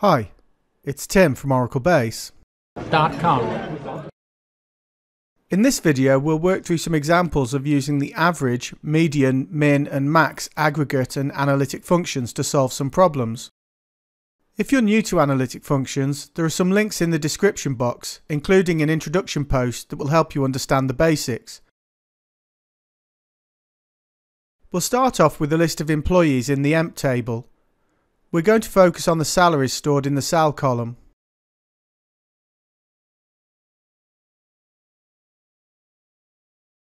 Hi, it's Tim from oraclebase.com. In this video, we'll work through some examples of using the average, median, min and max aggregate and analytic functions to solve some problems. If you're new to analytic functions, there are some links in the description box, including an introduction post that will help you understand the basics. We'll start off with a list of employees in the EMP table. We're going to focus on the salaries stored in the sal column.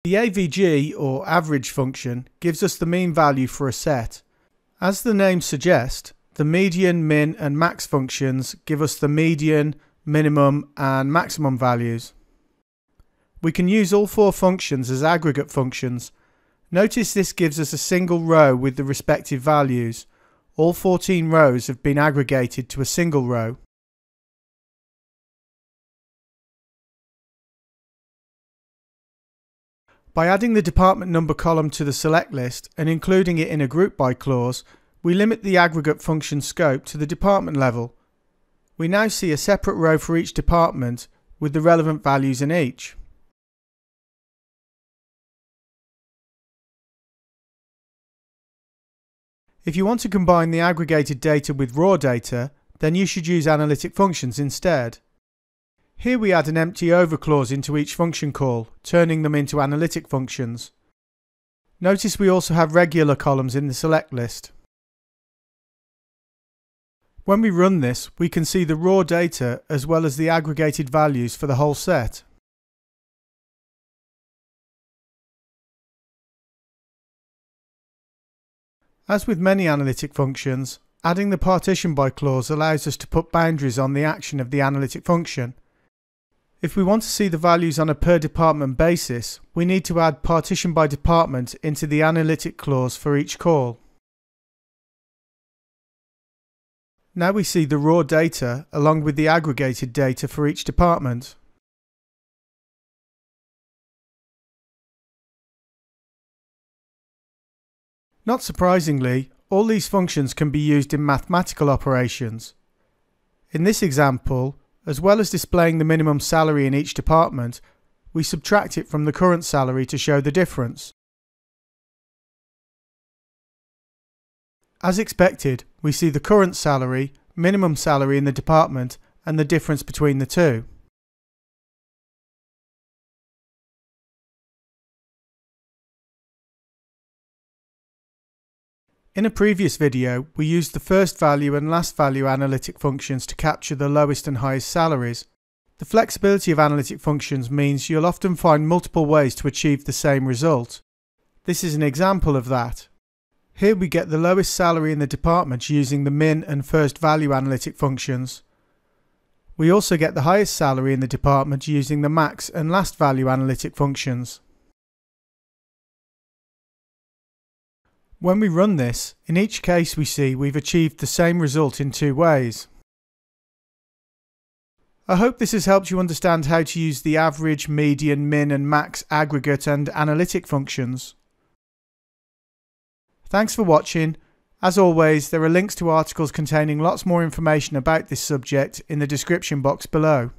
The AVG or average function gives us the mean value for a set. As the name suggests, the median, min and max functions give us the median, minimum and maximum values. We can use all four functions as aggregate functions. Notice this gives us a single row with the respective values. All 14 rows have been aggregated to a single row. By adding the department number column to the select list and including it in a group by clause, we limit the aggregate function scope to the department level. We now see a separate row for each department with the relevant values in each. If you want to combine the aggregated data with raw data, then you should use analytic functions instead. Here we add an empty over clause into each function call, turning them into analytic functions. Notice we also have regular columns in the select list. When we run this, we can see the raw data as well as the aggregated values for the whole set. As with many analytic functions, adding the partition by clause allows us to put boundaries on the action of the analytic function. If we want to see the values on a per department basis, we need to add partition by department into the analytic clause for each call. Now we see the raw data along with the aggregated data for each department. Not surprisingly, all these functions can be used in mathematical operations. In this example, as well as displaying the minimum salary in each department, we subtract it from the current salary to show the difference. As expected, we see the current salary, minimum salary in the department and the difference between the two. In a previous video, we used the first value and last value analytic functions to capture the lowest and highest salaries. The flexibility of analytic functions means you'll often find multiple ways to achieve the same result. This is an example of that. Here we get the lowest salary in the department using the min and first value analytic functions. We also get the highest salary in the department using the max and last value analytic functions. When we run this, in each case we see we've achieved the same result in two ways. I hope this has helped you understand how to use the average, median, min and max aggregate and analytic functions. Thanks for watching. As always, there are links to articles containing lots more information about this subject in the description box below.